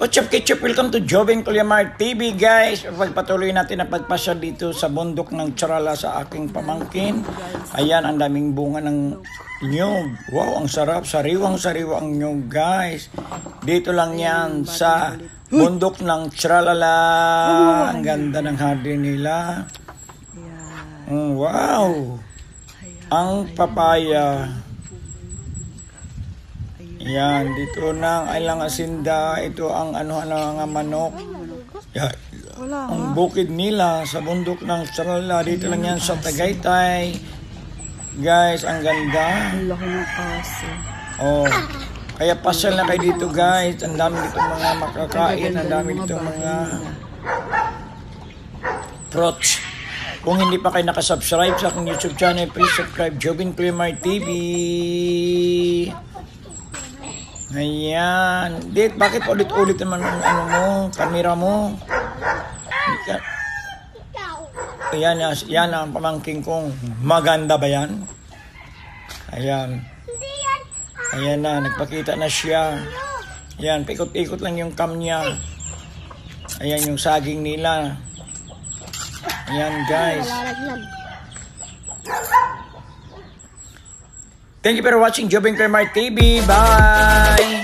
What's up, Ketchup? Welcome to Jobing Kulyamar TV, guys. Pagpatuloy natin ang pagpasya dito sa bundok ng Charala sa aking pamangkin. Ayan, ang daming bunga ng nyug. Wow, ang sarap. Sariwang-sariwa ang nyug, guys. Dito lang yan sa bundok ng Charala. Ang ganda ng hardin nila. Mm, wow. Ang papaya. Yan, dito na ang ilang asinda. Ito ang ano ano nga manok. Yan. Ang bukid nila sa bundok ng Sarala. Dito lang yan sa Tagaytay. Guys, ang ganda. Ang laki ng aso. Oh. Kaya pasyal na kayo dito guys. Ang dami dito mga makakain. Ang dami dito mga fruits. Kung hindi pa kayo nakasubscribe sa aking YouTube channel, please subscribe Jobin Clemar TV. Ayan. Dit, bakit ulit-ulit naman ang ano mo, kamera mo? Ayan, yan, yan ang pamangking kong maganda ba yan? Ayan. Ayan na, nagpakita na siya. Ayan, pikot-ikot lang yung cam niya. Ayan yung saging nila. Ayan guys. Thank you for watching Jobing Cremar TV. Bye!